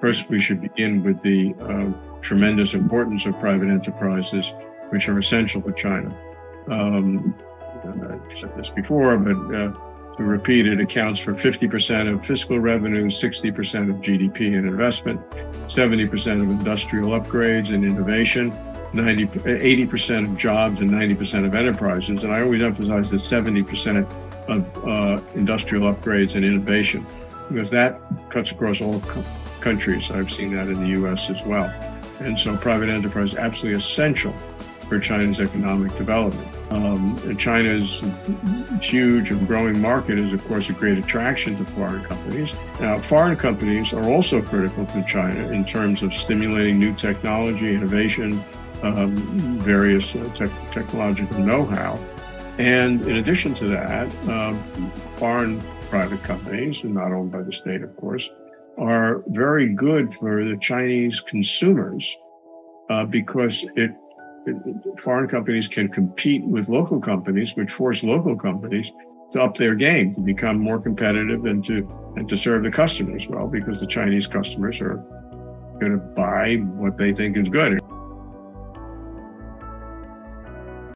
First, we should begin with the uh, tremendous importance of private enterprises, which are essential for China. Um, I've said this before, but uh, to repeat, it accounts for 50% of fiscal revenue, 60% of GDP and investment, 70% of industrial upgrades and innovation, 90, 80% of jobs, and 90% of enterprises. And I always emphasize the 70% of uh, industrial upgrades and innovation because that cuts across all countries. I've seen that in the US as well. And so private enterprise is absolutely essential for China's economic development. Um, China's huge and growing market is, of course, a great attraction to foreign companies. Now, foreign companies are also critical to China in terms of stimulating new technology, innovation, um, various uh, te- technological know how. And in addition to that, um, foreign private companies, not owned by the state, of course, are very good for the Chinese consumers uh, because it, it, foreign companies can compete with local companies, which force local companies to up their game to become more competitive and to and to serve the customers well because the Chinese customers are going to buy what they think is good